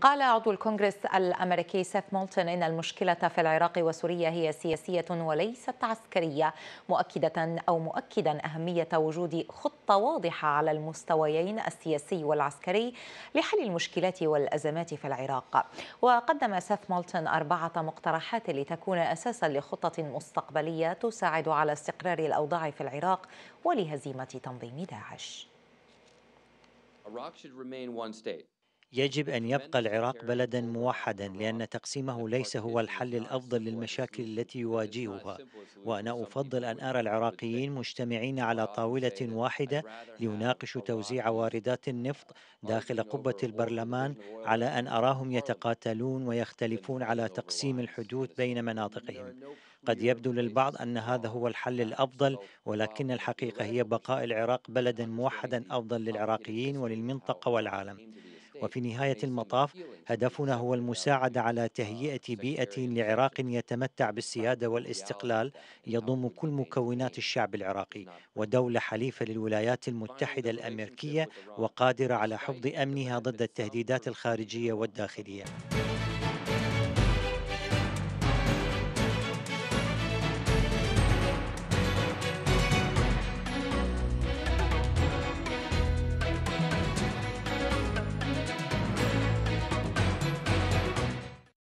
قال عضو الكونغرس الأمريكي سيث مولتون إن المشكلة في العراق وسوريا هي سياسية وليست عسكرية مؤكدة أو مؤكدا أهمية وجود خطة واضحة على المستويين السياسي والعسكري لحل المشكلات والأزمات في العراق. وقدم سيث مولتون أربعة مقترحات لتكون أساسا لخطة مستقبلية تساعد على استقرار الأوضاع في العراق ولهزيمة تنظيم داعش. يجب أن يبقى العراق بلدا موحدا لأن تقسيمه ليس هو الحل الأفضل للمشاكل التي يواجهها. وأنا أفضل أن أرى العراقيين مجتمعين على طاولة واحدة ليناقشوا توزيع واردات النفط داخل قبة البرلمان على أن أراهم يتقاتلون ويختلفون على تقسيم الحدود بين مناطقهم. قد يبدو للبعض أن هذا هو الحل الأفضل ولكن الحقيقة هي بقاء العراق بلدا موحدا أفضل للعراقيين وللمنطقة والعالم. وفي نهاية المطاف هدفنا هو المساعدة على تهيئة بيئة لعراق يتمتع بالسيادة والاستقلال يضم كل مكونات الشعب العراقي ودولة حليفة للولايات المتحدة الأمريكية وقادرة على حفظ أمنها ضد التهديدات الخارجية والداخلية.